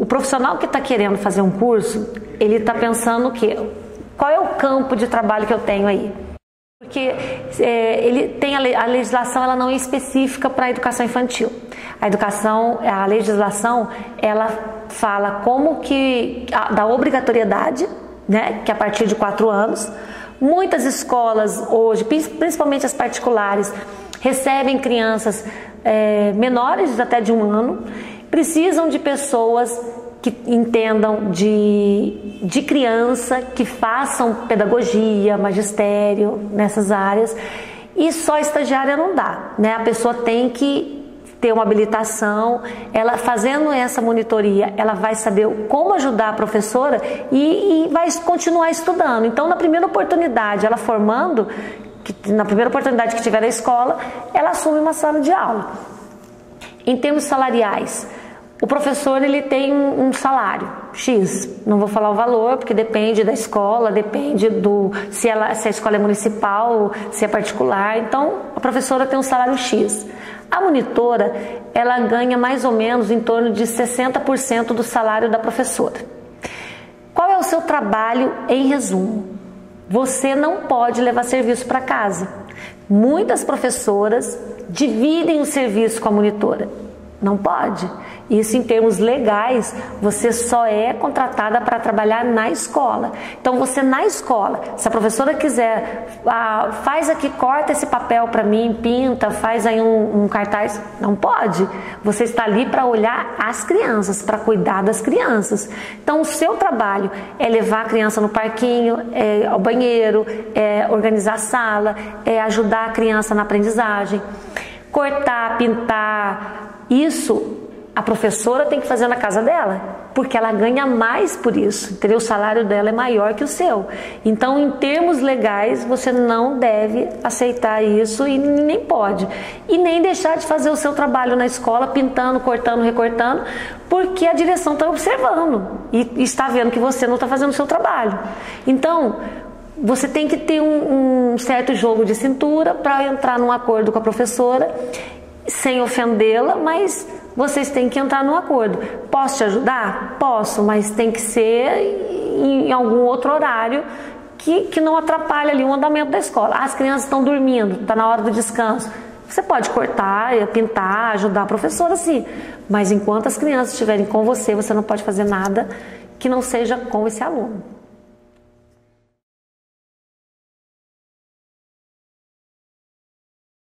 O profissional que está querendo fazer um curso, ele está pensando o quê? Qual é o campo de trabalho que eu tenho aí? Porque é, ele tem a, a, legislação, ela não é específica para a educação infantil. A educação, a legislação, ela fala como que a, da obrigatoriedade, né, que é a partir de quatro anos. Muitas escolas hoje, principalmente as particulares, recebem crianças é, menores até de um ano precisam de pessoas que entendam de, de criança, que façam pedagogia, magistério nessas áreas. E só estagiária não dá, né? A pessoa tem que ter uma habilitação, ela fazendo essa monitoria, ela vai saber como ajudar a professora e, e vai continuar estudando. Então, na primeira oportunidade, ela formando, que, na primeira oportunidade que tiver na escola, ela assume uma sala de aula. Em termos salariais, o professor ele tem um salário X, não vou falar o valor porque depende da escola, depende do se, ela, se a escola é municipal, se é particular. Então a professora tem um salário X. A monitora ela ganha mais ou menos em torno de 60% do salário da professora. Qual é o seu trabalho em resumo? Você não pode levar serviço para casa. Muitas professoras dividem o serviço com a monitora. Não pode. Isso em termos legais, você só é contratada para trabalhar na escola. Então você na escola, se a professora quiser, ah, faz aqui, corta esse papel para mim, pinta, faz aí um, um, cartaz, não pode. Você está ali para olhar as crianças, para cuidar das crianças. Então o seu trabalho é levar a criança no parquinho, é ao banheiro, é organizar a sala, é ajudar a criança na aprendizagem, cortar, pintar, isso a professora tem que fazer na casa dela, porque ela ganha mais por isso, entendeu? O salário dela é maior que o seu. Então, em termos legais, você não deve aceitar isso e nem pode. E nem deixar de fazer o seu trabalho na escola, pintando, cortando, recortando, porque a direção está observando e está vendo que você não está fazendo o seu trabalho. Então, você tem que ter um, um certo jogo de cintura para entrar num acordo com a professora, sem ofendê-la, mas vocês têm que entrar num acordo. Posso te ajudar? Posso, mas tem que ser em algum outro horário que, que não atrapalhe ali o andamento da escola. As crianças estão dormindo, está na hora do descanso. Você pode cortar, pintar, ajudar a professora, sim. Mas enquanto as crianças estiverem com você, você não pode fazer nada que não seja com esse aluno.